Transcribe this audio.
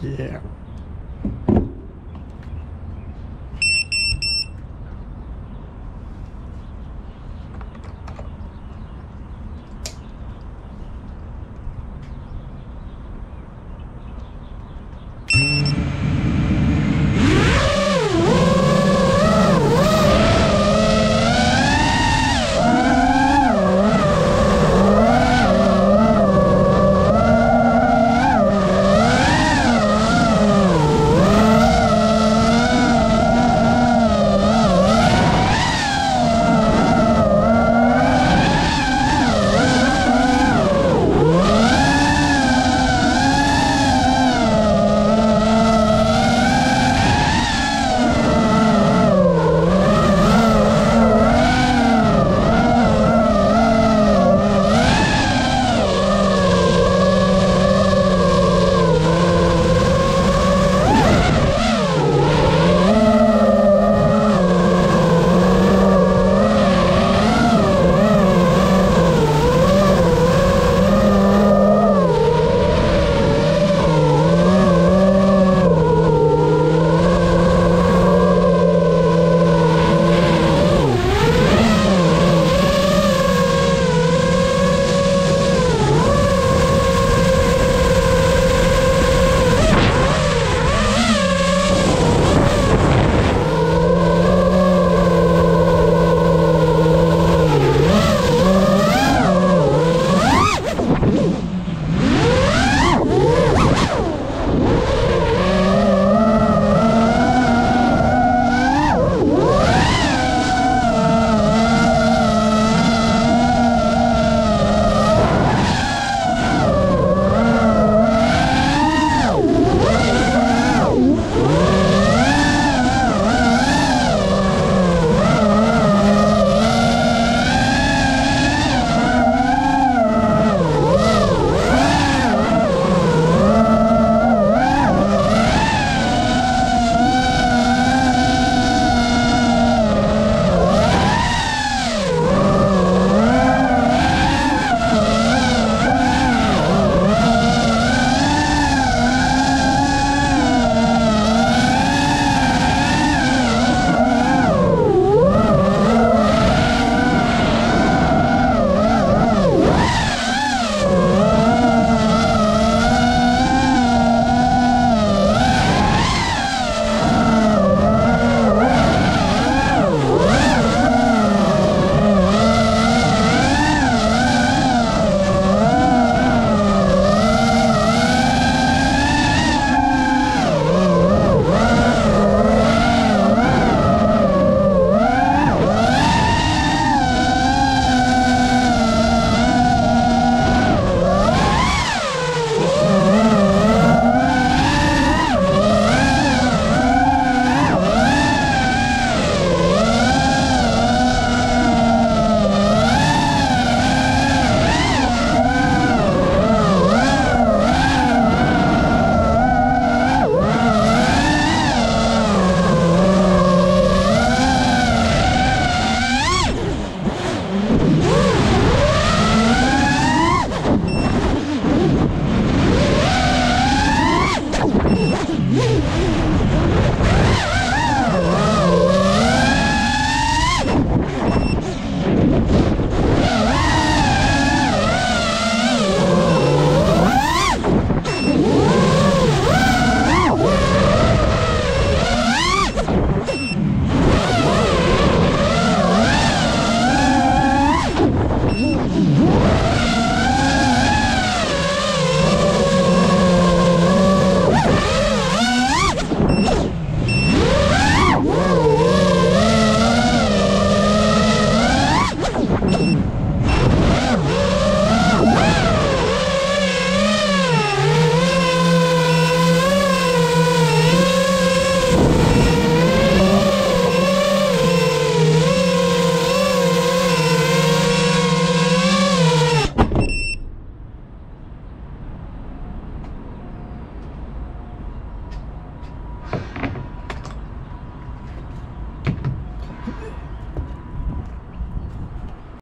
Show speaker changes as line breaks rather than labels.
Yeah.